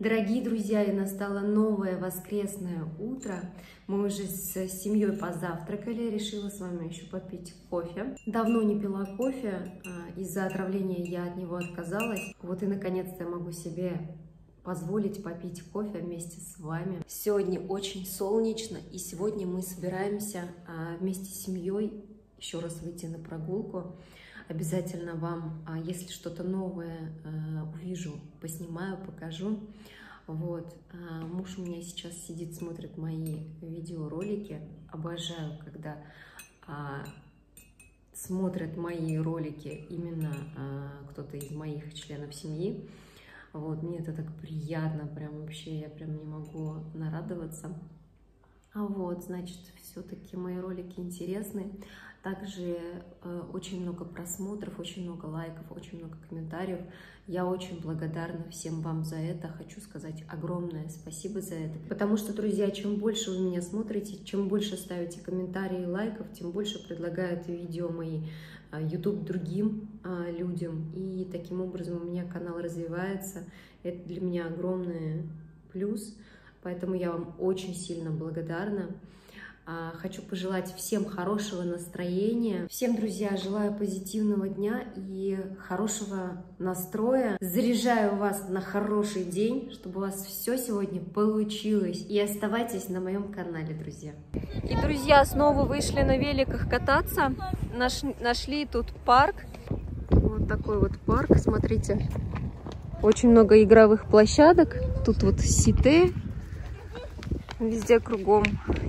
Дорогие друзья, и настало новое воскресное утро. Мы уже с семьей позавтракали, решила с вами еще попить кофе. Давно не пила кофе, а, из-за отравления я от него отказалась. Вот и наконец-то я могу себе позволить попить кофе вместе с вами. Сегодня очень солнечно, и сегодня мы собираемся а, вместе с семьей еще раз выйти на прогулку. Обязательно вам, а, если что-то новое а, увижу, поснимаю, покажу. Вот. А, муж у меня сейчас сидит, смотрит мои видеоролики. Обожаю, когда смотрят мои ролики именно кто-то из моих членов семьи. Вот, мне это так приятно, прям вообще я прям не могу нарадоваться. А вот, значит, все-таки мои ролики интересны. Также э, очень много просмотров, очень много лайков, очень много комментариев. Я очень благодарна всем вам за это. Хочу сказать огромное спасибо за это. Потому что, друзья, чем больше вы меня смотрите, чем больше ставите комментарии и лайков, тем больше предлагают видео мои э, YouTube другим э, людям. И таким образом у меня канал развивается. Это для меня огромный плюс. Поэтому я вам очень сильно благодарна. А, хочу пожелать всем хорошего настроения. Всем, друзья, желаю позитивного дня и хорошего настроя. Заряжаю вас на хороший день, чтобы у вас все сегодня получилось. И оставайтесь на моем канале, друзья. И, друзья, снова вышли на великах кататься. Наш, нашли тут парк. Вот такой вот парк, смотрите. Очень много игровых площадок. Тут вот сите везде кругом.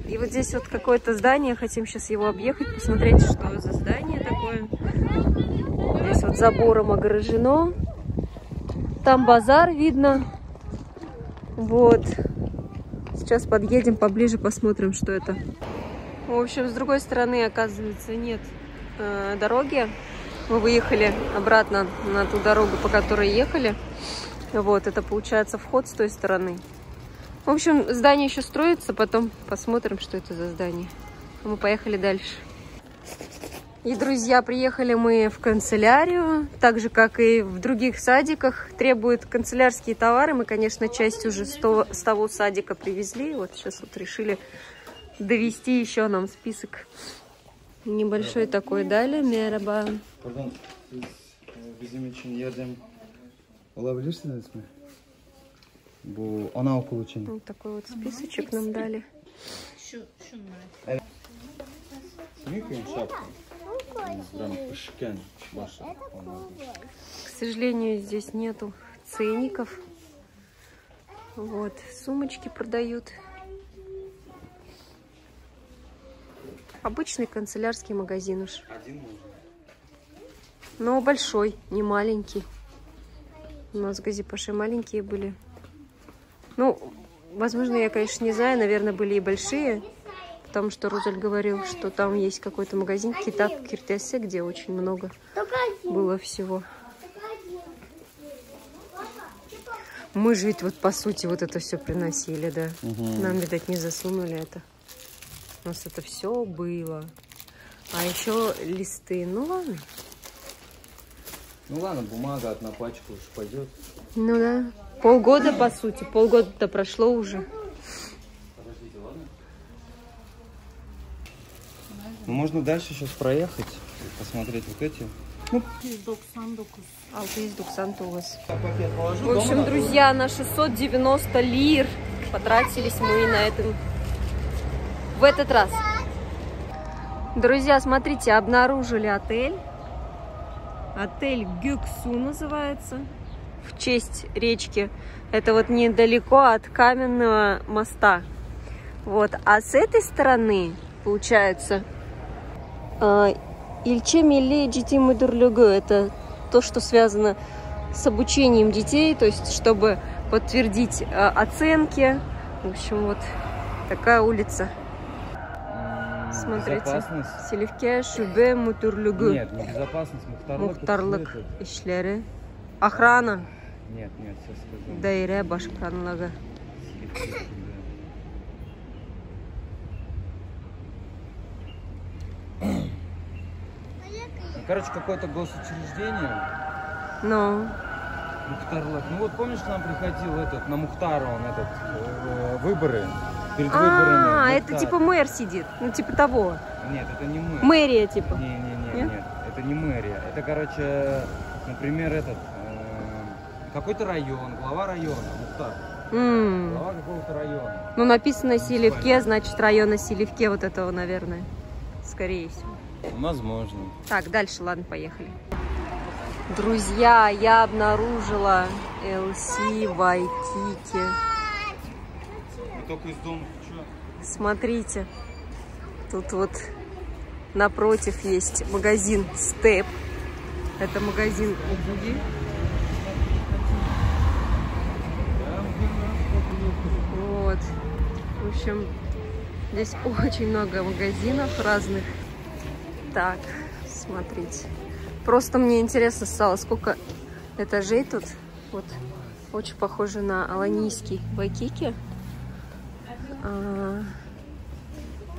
И вот здесь вот какое-то здание, хотим сейчас его объехать, посмотреть, что за здание такое. Здесь вот забором огорожено. Там базар видно. Вот. Сейчас подъедем поближе, посмотрим, что это. В общем, с другой стороны, оказывается, нет э, дороги. Мы выехали обратно на ту дорогу, по которой ехали. Вот, это получается вход с той стороны. В общем, здание еще строится, потом посмотрим, что это за здание. Мы поехали дальше. И, друзья, приехали мы в канцелярию, так же, как и в других садиках. Требуют канцелярские товары. Мы, конечно, часть уже с того, с того садика привезли. Вот сейчас вот решили довести еще нам список. Небольшой такой дали. Мераба. Pardon, siz bizim için yardım olabilirsiniz mi? Bu anaokul için. Вот такой вот списочек нам дали. К сожалению, здесь нету ценников. Вот, сумочки продают. Обычный канцелярский магазин уж. Но большой, не маленький. У нас газипаши маленькие были. Ну, возможно, я, конечно, не знаю, наверное, были и большие, потому что Рузель говорил, что там есть какой-то магазин Китап Киртесе, где очень много было всего. Мы же ведь вот по сути вот это все приносили, да. Угу. Нам, видать, не засунули это. У нас это все было. А еще листы. Ну ладно. Ну ладно, бумага одна пачка уж пойдет. Ну да. Полгода, по сути. Полгода-то прошло уже. Ну, можно дальше сейчас проехать, посмотреть вот эти. Ну. В общем, друзья, на 690 лир потратились мы на этом в этот раз. Друзья, смотрите, обнаружили отель. Отель Гюксу называется в честь речки. Это вот недалеко от каменного моста. Вот. А с этой стороны, получается, а, Ильче Милли Джитимы Дурлюгу. Это то, что связано с обучением детей, то есть чтобы подтвердить а, оценки. В общем, вот такая улица. Смотрите. Селевке Шубе Мутурлюгу. Нет, не безопасность, Мухтарлык. Мухтарлык. Охрана. Нет, нет, сейчас скажу. Дайре башкранлыгы. Короче, какое-то госучреждение. Ну. Мухтарлак. Ну вот помнишь, к нам приходил этот, на Мухтара он этот, э, выборы. Перед А, выборами. это Мухтар. типа мэр сидит. Ну, типа того. Нет, это не мы. Мэрия, типа. Не-не-не, Нет? нет, это не мэрия. Это, короче, например, этот, какой-то район, глава района, Мухтар. М. Глава какого-то района. Ну, написано Селивке, значит, района Селивке вот этого, наверное. Скорее всего. Возможно. Так, дальше, ладно, поехали. Друзья, я обнаружила LC Вайкики. Мы только из дома? Смотрите, тут вот напротив есть магазин Степ. Это магазин обуви. Вот. В общем, здесь очень много магазинов разных. Так, смотрите. Просто мне интересно стало, сколько этажей тут. Вот, очень похоже на аланийский Вайкики. А,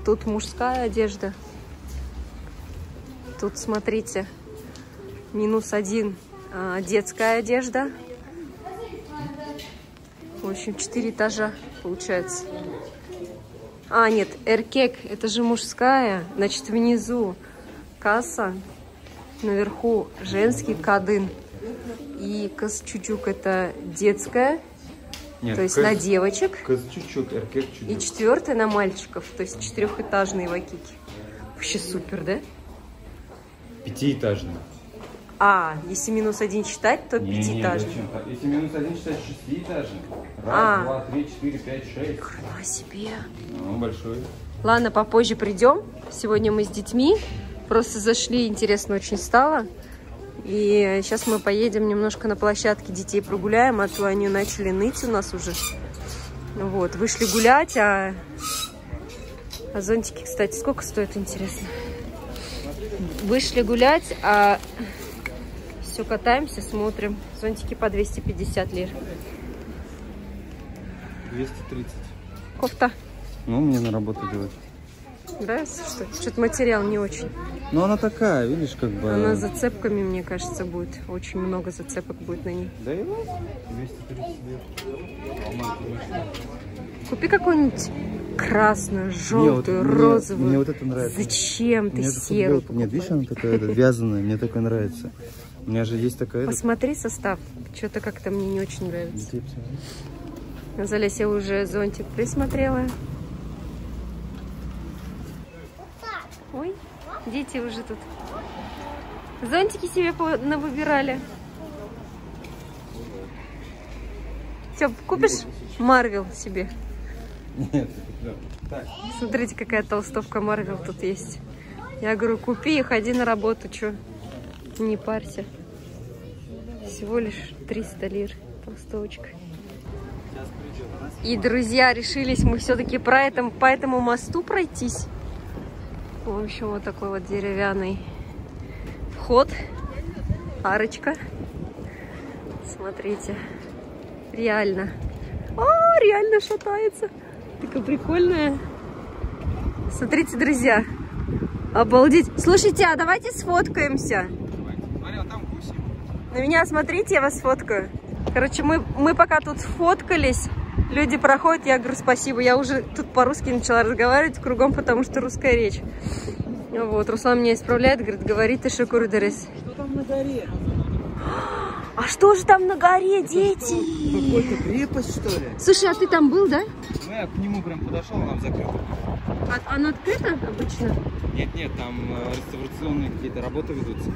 Тут мужская одежда. Тут, смотрите, минус один а, детская одежда. В общем, четыре этажа получается. А, нет, эркек, это же мужская. Значит, внизу касса, наверху женский кадын. И касчучук это детская, Нет, то есть на девочек. чуть-чуть, эркек И чуть четвертая на мальчиков, то есть четырехэтажные вакики. Вообще супер, да? Пятиэтажный. А, если минус один считать, то пятиэтажный. Если минус один считать шестиэтажный. Раз, А. два, три, четыре, пять, шесть. Хрена себе. Ну, большой. Ладно, попозже придем. Сегодня мы с детьми. Просто зашли, интересно очень стало. И сейчас мы поедем немножко на площадке детей прогуляем, а то они начали ныть у нас уже. Вот, вышли гулять, а, а зонтики, кстати, сколько стоят, интересно? Вышли гулять, а все катаемся, смотрим. Зонтики по 250 лир. 230. Кофта. Ну, мне на работу делать. Нравится, что? Что-то материал не очень. Ну, она такая, видишь, как бы... Она зацепками, мне кажется, будет. Очень много зацепок будет на ней. Да и вот. 230 лет. Купи какую-нибудь красную, Мне вот- желтую, мне- розовую. Мне вот это нравится. Зачем ты Мне эта серую Нет, видишь, она такая это, вязаная, мне такая нравится. У меня же есть такая... Посмотри состав. Что-то как-то мне не очень нравится. Типа, Залез, я уже зонтик присмотрела. Ой, дети уже тут. Зонтики себе выбирали. Все, купишь Марвел себе? Нет, Смотрите, какая толстовка Марвел тут есть. Я говорю, купи и ходи на работу, что? Не парься. Всего лишь 300 лир толстовочка. И, друзья, решились мы все-таки про этом, по этому мосту пройтись. В общем, вот такой вот деревянный вход, арочка. Смотрите, реально. А, реально шатается. Такая прикольная. Смотрите, друзья. Обалдеть. Слушайте, а давайте сфоткаемся. смотри, а там гуси. На меня смотрите, я вас сфоткаю. Короче, мы, мы пока тут сфоткались, люди проходят, я говорю спасибо. Я уже тут по-русски начала разговаривать кругом, потому что русская речь. Вот, Руслан меня исправляет, говорит, говори ты шикуру дерес. Что там на горе? А что же там на горе, дети? Какой-то крепость, что ли? Слушай, а ты там был, да? Ну, я к нему прям подошел, там закрыто. А, оно открыто обычно? Нет, нет, там э, реставрационные какие-то работы ведутся.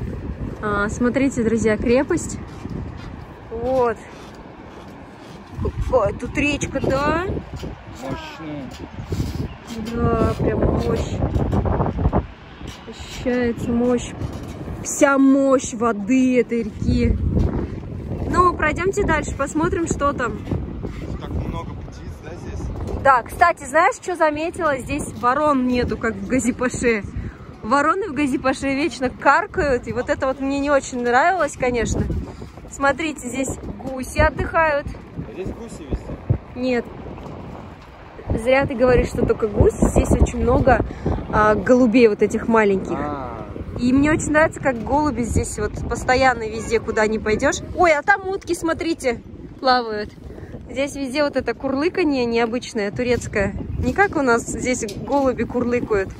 А, смотрите, друзья, крепость. Вот. Какая тут речка, да? Мощная. Да, прям мощь. Ощущается мощь. Вся мощь воды этой реки. Ну, пройдемте дальше, посмотрим, что там. Как много птиц, да, здесь? Да, кстати, знаешь, что заметила? Здесь ворон нету, как в Газипаше. Вороны в Газипаше вечно каркают, и вот это вот мне не очень нравилось, конечно. Смотрите, здесь гуси отдыхают. А здесь гуси везде. Нет. Зря ты говоришь, что только гуси. Здесь очень много а, голубей вот этих маленьких. А, И мне очень нравится, как голуби здесь вот постоянно везде, куда не пойдешь. Ой, а там утки, смотрите, плавают. Здесь везде вот это курлыканье необычное, турецкое. Не как у нас здесь голуби курлыкают.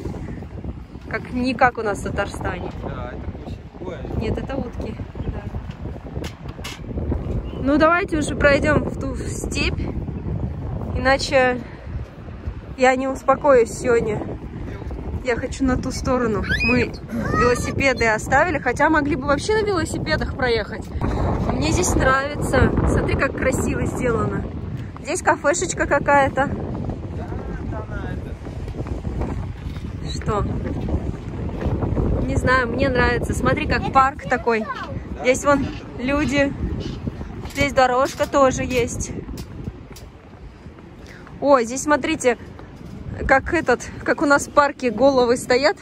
Как, не как у нас в Татарстане. Да, это Нет, это утки. Да. Ну, давайте уже пройдем в ту степь. Иначе я не успокоюсь сегодня. Я хочу на ту сторону. Мы велосипеды оставили, хотя могли бы вообще на велосипедах проехать. Мне здесь нравится. Смотри, как красиво сделано. Здесь кафешечка какая-то. это. Что? Не знаю, мне нравится. Смотри, как парк такой. Здесь вон люди. Здесь дорожка тоже есть. Ой, здесь смотрите, как этот, как у нас в парке головы стоят.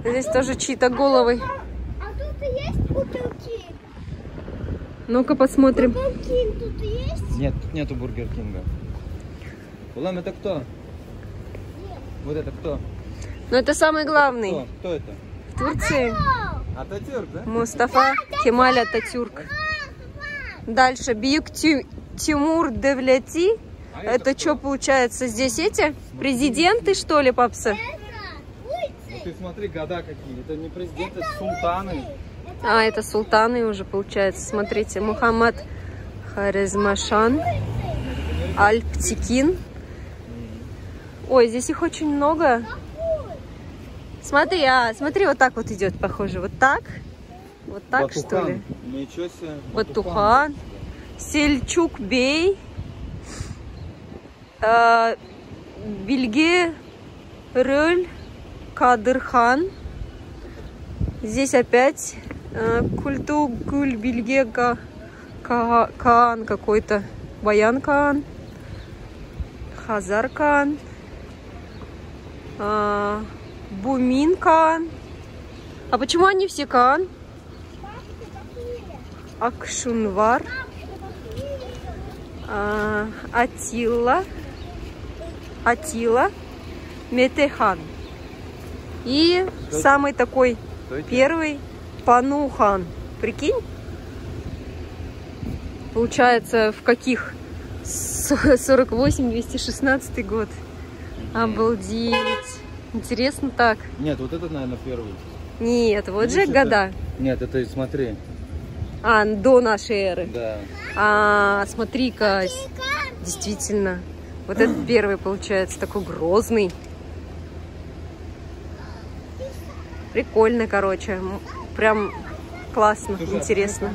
Здесь тоже чьи-то головы. А тут есть бутылки? Ну-ка посмотрим. Бутылки тут есть? Нет, тут нету Бургер Кинга. Улам, это кто? Вот это кто? Но это самый главный. Кто? Кто это? Турции Ататюрк, да? Мустафа Кемаль Ататюрк. Дальше Бьюк Тимур Девляти. А Это что получается? Здесь эти президенты, что ли, папсы? Ну ты смотри, года какие. Это не президенты, это султаны. А, это султаны уже, получается. Смотрите, Мухаммад Харизмашан, Альптикин. Ой, здесь их очень много. Смотри, а, смотри, вот так вот идет, похоже. Вот так. Вот так, что Батухан. ли? Ничего себе. Батухан. Сельчук Бей. э, Бельге Рölь Кадырхан. Здесь опять э, Культу Гуль Бельге Ка- Ка- Каан какой-то. Баян Каан. Хазар Каан. а, Бумин Каан. А почему они все Каан? Акшунвар. а, Атила. Атила. Метехан. И это? самый такой Стойте. первый Панухан. Прикинь? Получается, в каких? С- 48-216 год. Обалдеть. Интересно так. Нет, вот это, наверное, первый. Нет, вот же Видишь, это- года. Нет, это смотри. А, до нашей эры. Да. А, смотри-ка, действительно. Вот этот первый, получается, такой грозный. Прикольно, короче. Прям классно, Слушай, а интересно.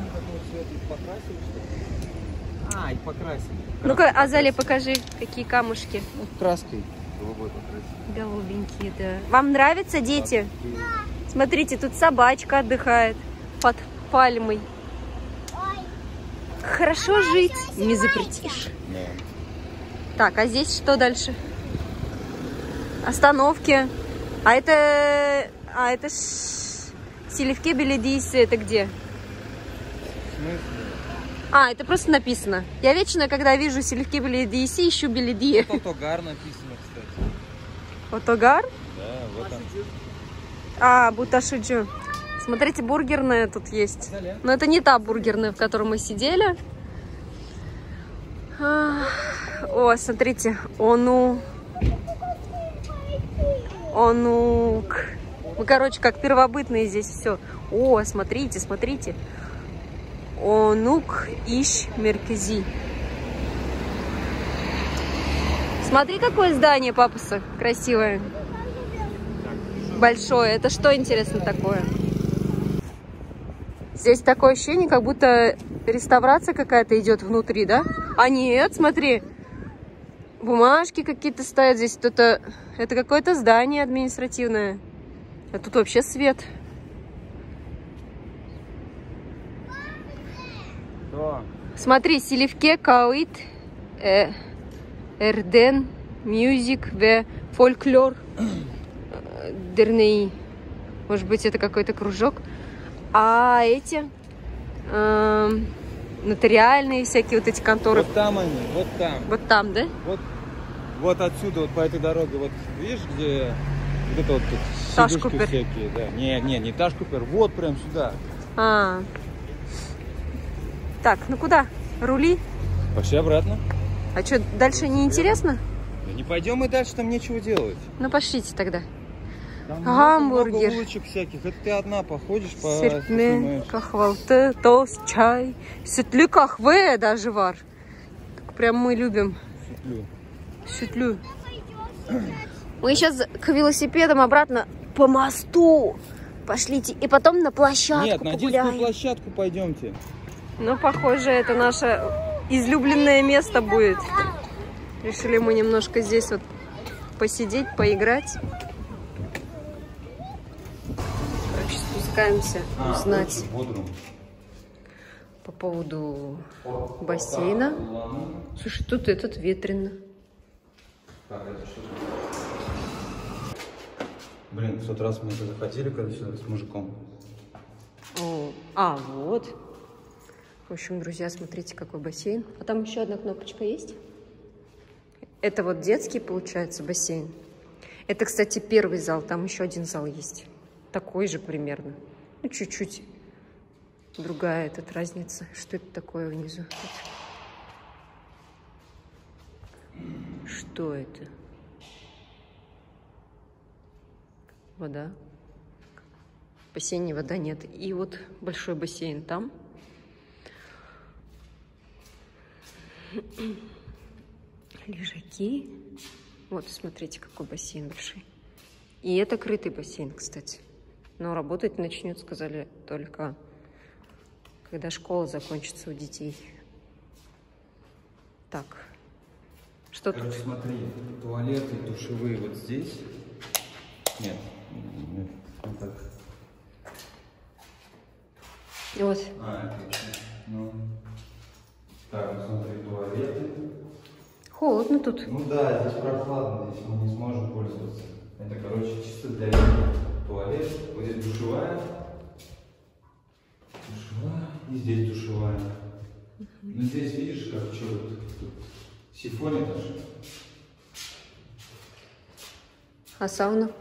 А, покрасили. Ну-ка, Краской Азали, покрасили. покажи, какие камушки. Ну, краской голубой. Голубенькие, да. Вам нравятся дети? Смотрите, тут собачка отдыхает под пальмой. Хорошо жить, не запретишь. Да. Так, а здесь что дальше? Остановки. А это... А это... ш- Селевке Беледийсы, это где? А, это просто написано. Я вечно, когда вижу Селевке Беледийсы, ищу Беледии. Вот Отогар написано. Отогар? Да, вот он. А, Буташиджу. Смотрите, бургерная тут есть. Далее. Но это не та бургерная, в которой мы сидели. А, О, смотрите, ону... Онук. Мы, короче, как первобытные здесь все. О, смотрите, смотрите. Онук иш меркези. Смотри, какое здание, папуса, красивое. Большое. Это что, интересно, такое? Здесь такое ощущение, как будто реставрация какая-то идет внутри, да? А нет, смотри. Бумажки какие-то стоят здесь. Это, это какое-то здание административное. А тут вообще свет. Смотри, Селевке Кауит э, Эрден Мюзик в фольклор э, Дернеи. Может быть, это какой-то кружок. А эти эм, нотариальные всякие вот эти конторы. Вот там они, вот там. Вот там, да? Вот, вот отсюда, вот по этой дороге. Вот видишь, где вот это вот тут всякие, да. Не, не, не Таш Купер, вот прям сюда. А. Так, ну куда? Рули? Пошли обратно. А что, дальше не интересно? Да не пойдем и дальше, там нечего делать. Ну пошлите тогда. Там Гамбургер. много, всяких. Это ты одна походишь, по Серпмен, поснимаешь. кахвалты, тост, чай. Sütlü kahve даже var. Так прям мы любим Светлю. Sütlü. Мы сейчас к велосипедам обратно по мосту. Пошлите. И потом на площадку Нет, на детскую площадку пойдемте. Ну, похоже, это наше излюбленное место будет. Решили мы немножко здесь вот посидеть, поиграть. Короче, спускаемся узнать Бодрум. по поводу бассейна. Слушай, тут этот ветрено. Блин, в тот раз мы это заходили, когда сюда с мужиком. О, а, вот. В общем, друзья, смотрите, какой бассейн. А там еще одна кнопочка есть? Это вот детский, получается, бассейн. Это, кстати, первый зал. Там еще один зал есть. Такой же примерно. Ну, чуть-чуть другая этот разница. Что это такое внизу? Что это? Вода. В бассейне вода нет. И вот большой бассейн там. Лежаки. Вот, смотрите, какой бассейн большой. И это крытый бассейн, кстати. Но работать начнет, сказали, только когда школа закончится у детей. Так. Что тут? Короче, смотри, туалеты, душевые вот здесь. Нет, нет, вот так. Вот. А, это вообще, ну. Так, вот смотри, туалеты. Холодно тут. Ну да, здесь прохладно, здесь мы не сможем пользоваться. Это, короче, чисто для туалет. Вот здесь душевая. Душевая. И здесь душевая. Ну здесь видишь, как что тут, тут сифонит аж. А сауна?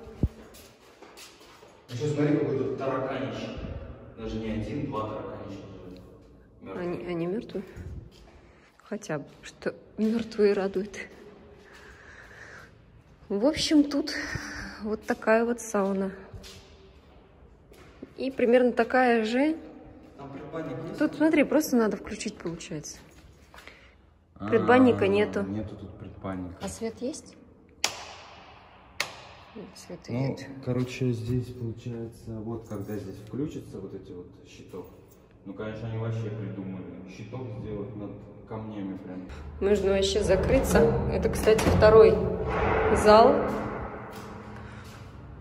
Еще смотри, какой тут тараканиш. Даже не один, два тараканища. Они, они мертвые? Хотя бы, что мертвые радует. В общем, тут вот такая вот сауна. И примерно такая же. Там предбанник есть? Тут, смотри, просто надо включить, получается. Предбанника А, нету. Нету тут предбанника. А свет есть? Нет, света Ну, нет. короче, здесь получается, вот когда здесь включится вот эти вот щиток. Ну, конечно, они вообще придумали. Щиток сделать над камнями прям. Нужно вообще закрыться. Это, кстати, второй зал.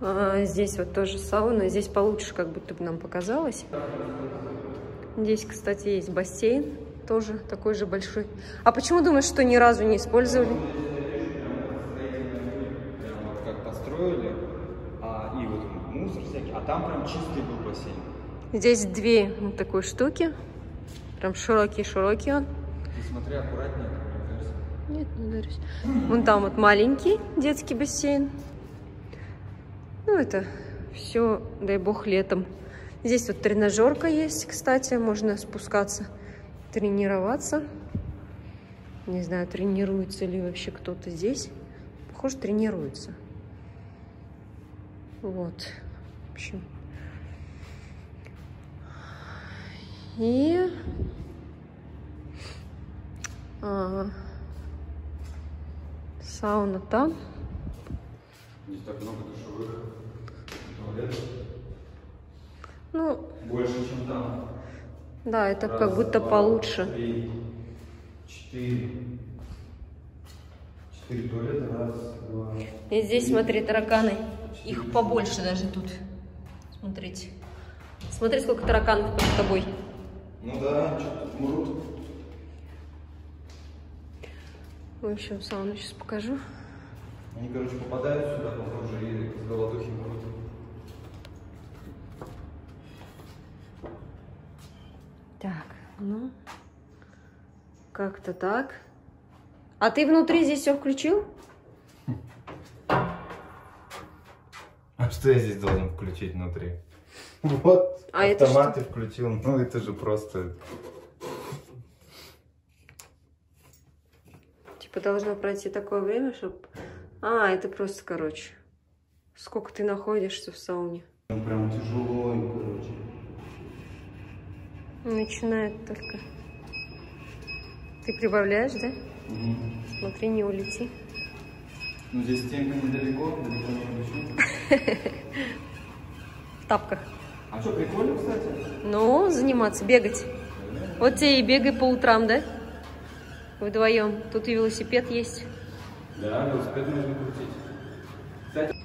А, здесь вот тоже сауна. Здесь получше, как будто бы нам показалось. Здесь, кстати, есть бассейн. Тоже такой же большой. А почему думаешь, что ни разу не использовали? Вот как построили, а, и вот мусор всякий, а там прям чистый был бассейн. Здесь две вот такой штуки. Прям широкий-широкий он. Ты смотри аккуратнее, мне кажется. Нет, не ударюсь. Вон там вот маленький детский бассейн. Ну, это все, дай бог, летом. Здесь вот тренажерка есть, кстати, можно спускаться, тренироваться. Не знаю, тренируется ли вообще кто-то здесь. Похоже, тренируется. Вот. В общем. И а, сауна там. Здесь так много душевых туалетов. Ну, Больше, чем там. да, это Раз, как будто два, получше. Три, четыре. Четыре туалета, раз, два. И здесь, смотри, тараканы. Их побольше даже тут. Смотрите. Смотри, сколько тараканов под тобой. Ну да, что тут мрут. В общем, сауну сейчас покажу. Они, короче, попадают сюда, похоже, и с голодухи мрут. Так, ну, как-то так. А ты внутри здесь все включил? А что я здесь должен включить внутри? Вот, А это автоматы включил. Ну, это же просто... должно пройти такое время, чтобы... А, это просто, короче. Сколько ты находишься в сауне? Прям тяжело, короче. Начинает только. Ты прибавляешь, да? Угу. Смотри, не улети. Ну, здесь стенка недалеко, далеко не улечу. В тапках. А что, прикольно, кстати? Ну, заниматься, бегать. Вот тебе и бегай по утрам, да? Вдвоем. Тут и велосипед есть. Да, велосипед можно крутить. Кстати,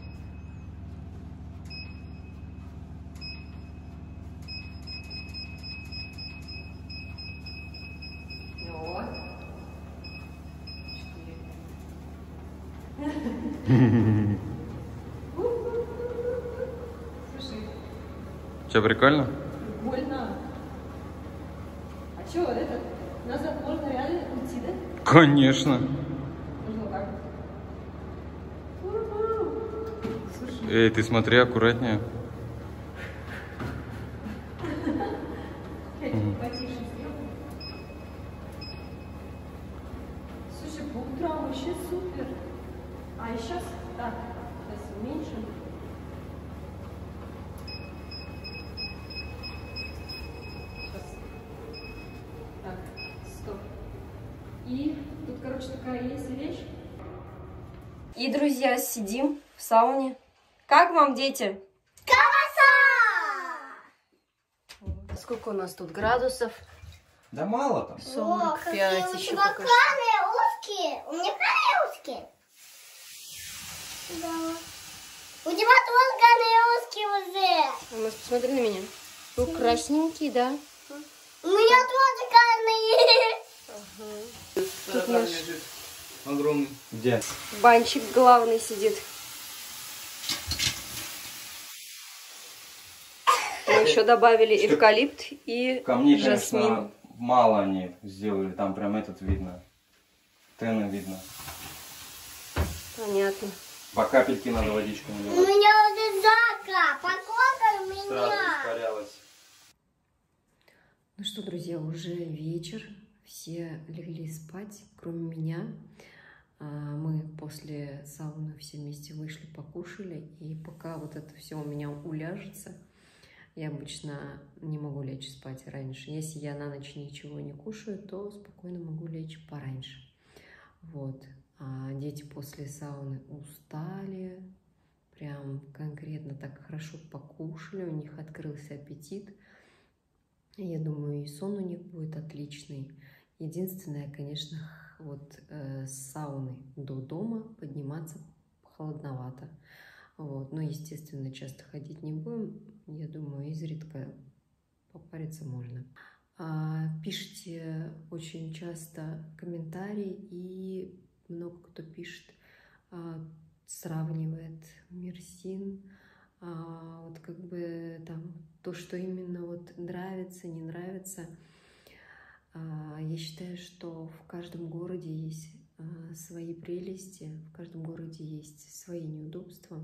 Что, прикольно? Больно. А что, это, назад можно реально уйти, да? Конечно. Эй, ты смотри аккуратнее. потише сделай. Слушай, по утрам вообще супер. А и сейчас, так, сейчас уменьшим. Сейчас. Так, стоп. И тут, короче, такая есть вещь. И, друзья, сидим в сауне. Как вам, дети? Сколько у нас тут градусов? Да мало там. 45 еще пока что. краны узкие. У меня узкие. Да. У тебя тоже узкие уже. У нас, посмотри на меня. Ну, красненький, да? У меня тоже краны есть. Тут наш Огромный. Где? банчик главный сидит. Мы еще добавили эвкалипт и Ко мне, жасмин. конечно, мало они сделали. Там прям этот видно. Тены видно. Понятно. По капельке надо водичку У наливать. меня уже зака. Покока у Сразу меня. испарялась. Ну что, друзья, уже вечер, все легли спать, кроме меня. А, Мы после сауны все вместе вышли, покушали, и пока вот это все у меня уляжется, я обычно не могу лечь спать раньше. Если я на ночь ничего не кушаю, то спокойно могу лечь пораньше. Вот. А дети после сауны устали, прям конкретно так хорошо покушали, у них открылся аппетит. Я думаю, и сон у них будет отличный. Единственное, конечно, вот э, с сауны до дома подниматься холодновато. Вот. Но, естественно, часто ходить не будем. Я думаю, изредка попариться можно. А, пишите очень часто комментарии, и много кто пишет, а, сравнивает Мерсин, а, вот как бы там то, что именно вот нравится, не нравится. Я считаю, что в каждом городе есть свои прелести, в каждом городе есть свои неудобства.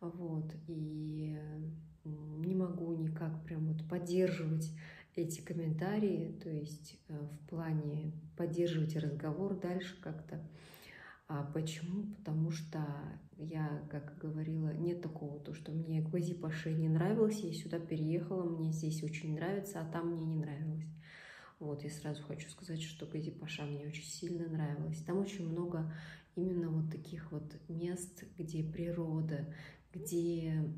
Вот, и не могу никак прям вот поддерживать эти комментарии, то есть э, в плане поддерживать разговор дальше как-то. А почему? Потому что я, как говорила, нет такого, то, что мне Гвози-Паше не нравилось, я сюда переехала, мне здесь очень нравится, а там мне не нравилось. Вот, я сразу хочу сказать, что Гази-Паша мне очень сильно нравилось. Там очень много именно вот таких вот мест, где природа, где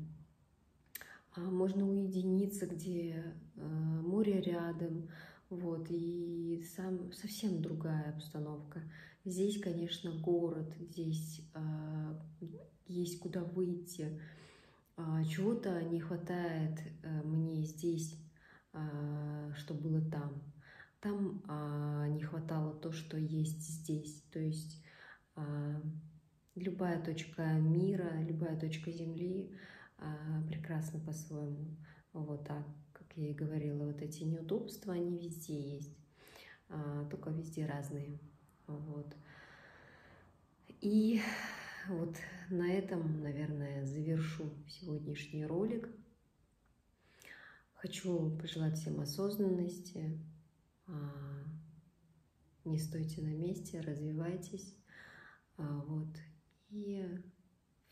можно уединиться, где а, море рядом, вот, и сам, совсем другая обстановка. Здесь, конечно, город, здесь а, есть куда выйти. А, чего-то не хватает а, мне здесь, а, что было там. Там а, не хватало то, что есть здесь. То есть а, любая точка мира, любая точка Земли а, прекрасна по-своему. Вот так, как я и говорила, вот эти неудобства, они везде есть, а, только везде разные. Вот. И вот на этом, наверное, завершу сегодняшний ролик. Хочу пожелать всем осознанности. А, не стойте на месте, развивайтесь. Вот. И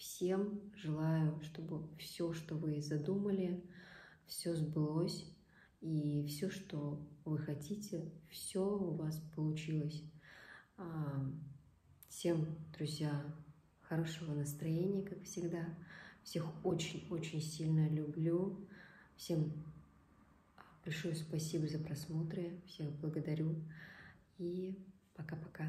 всем желаю, чтобы все, что вы задумали, все сбылось. И все, что вы хотите, все у вас получилось. А, всем, друзья, хорошего настроения, как всегда. Всех очень-очень сильно люблю. Всем большое спасибо за просмотры. Всех благодарю. И пока-пока.